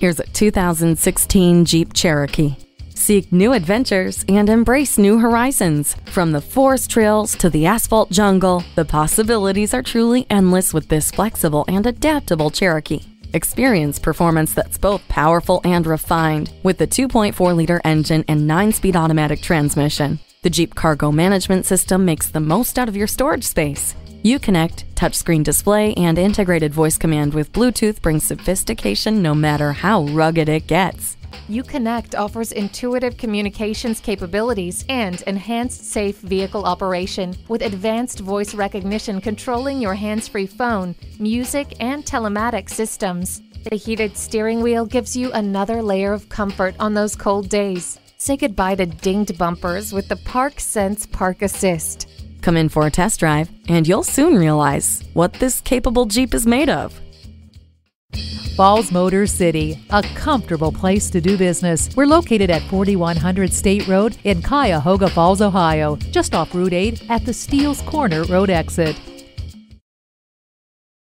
Here's a 2016 Jeep Cherokee. Seek new adventures and embrace new horizons. From the forest trails to the asphalt jungle, the possibilities are truly endless with this flexible and adaptable Cherokee. Experience performance that's both powerful and refined with the 2.4 liter engine and 9 speed automatic transmission. The Jeep Cargo Management System makes the most out of your storage space. Uconnect, touchscreen display, and integrated voice command with Bluetooth brings sophistication no matter how rugged it gets. Uconnect offers intuitive communications capabilities and enhanced safe vehicle operation with advanced voice recognition controlling your hands free phone, music, and telematic systems. The heated steering wheel gives you another layer of comfort on those cold days. Say goodbye to dinged bumpers with the Park Sense Park Assist. Come in for a test drive, and you'll soon realize what this capable Jeep is made of. Falls Motor City, a comfortable place to do business. We're located at 4100 State Road in Cuyahoga Falls, Ohio, just off Route 8 at the Steels Corner Road exit.